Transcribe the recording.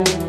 Thank